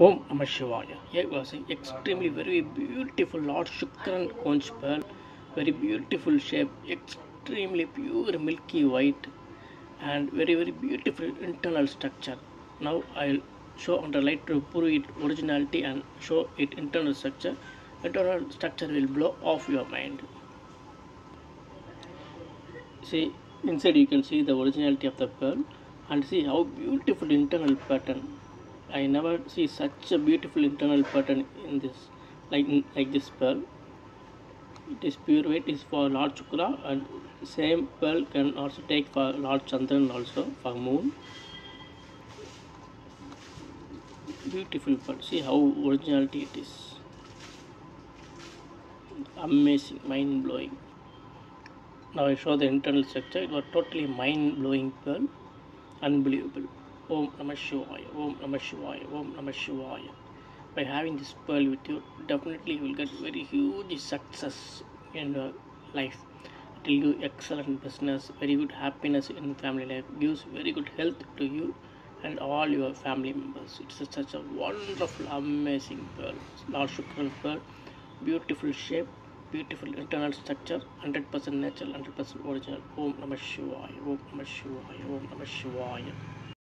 Om Namah Shivaya. Was an extremely very beautiful Lord Shukran conch pearl, very beautiful shape, extremely pure milky white, and very very beautiful internal structure. Now I'll show the light to prove it originality and show it internal structure. Internal structure will blow off your mind. See inside you can see the originality of the pearl and see how beautiful internal pattern I never see such a beautiful internal pattern in this like like this pearl. It is pure weight is for Lord Shukra and same pearl can also take for Lord Chandran also for moon. Beautiful pearl. See how originality it is. Amazing, mind blowing. Now I show the internal structure. It was totally mind blowing pearl. Unbelievable. Om Namah Shivaya, Om Namah Shivaya, Om Namah Shivaya. By having this pearl with you, definitely you will get very huge success in your life. It will give excellent business, very good happiness in family life, gives very good health to you and all your family members. It's a, such a wonderful, amazing pearl. Lord Shukran pearl, beautiful shape, beautiful internal structure, 100% natural, 100% original. Om Namah Shivaya, Om Namah Shivaya, Om Namah Shivaya.